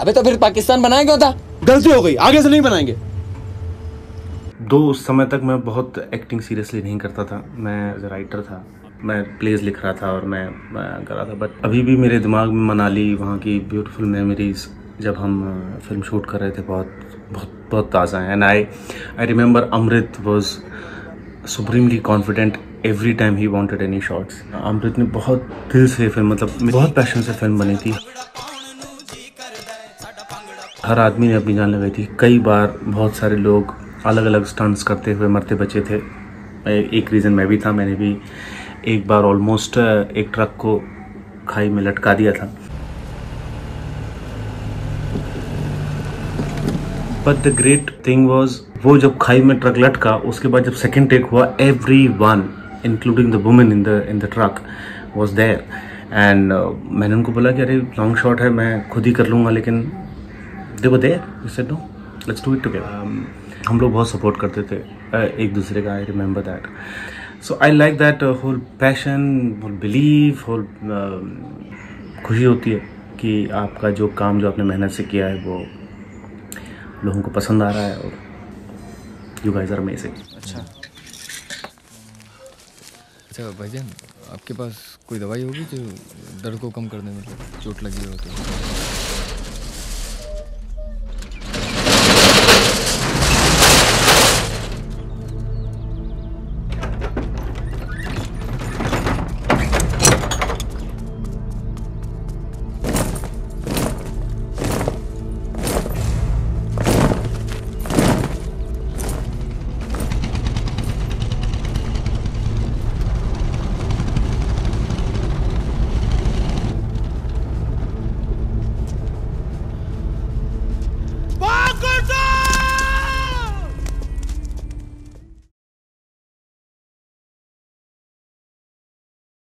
अबे तो फिर पाकिस्तान बनाया क्यों था? गलती हो गई आगे से नहीं बनाएँगे। दो उस समय तक मैं बहुत एक्टिंग सीरियसली नहीं करता था। मैं एज राइटर था मैं प्लेज लिख रहा था और मैं, मैं कर रहा था। बट अभी भी मेरे दिमाग में मनाली वहाँ की ब्यूटीफुल मेमोरीज जब हम फ़िल्म शूट कर रहे थे बहुत बहुत बहुत ताज़ा हैं। And I I remember Amrit was supremely confident every time he wanted any shots Amrit ने बहुत दिल से फ़िल्म मतलब बहुत पैशन से फ़िल्म बनी थी। हर आदमी ने अपनी जान लगाई थी। कई बार बहुत सारे लोग अलग अलग स्टंट्स करते हुए मरते बचे थे। एक रीज़न मैं भी था, मैंने भी एक बार ऑलमोस्ट एक ट्रक को खाई में लटका दिया था। But the great thing was वो जब खाई में ट्रक लटका, उसके बाद जब सेकेंड टेक हुआ everyone including the women in the in the truck was there and मैंने उनको बोला कि, अरे लॉन्ग शॉट है, मैं खुद ही कर लूँगा, लेकिन दे वो said no let's do it together हम लोग बहुत सपोर्ट करते थे एक दूसरे का I remember that so I like that whole passion whole believe whole खुशी होती है कि आपका जो काम जो आपने मेहनत से किया है वो लोगों को पसंद आ रहा है और यू गाइस आर अमेजिंग अच्छा। अच्छा भाईजान आपके पास कोई दवाई होगी जो दर्द को कम करने में चोट लगी हो तो?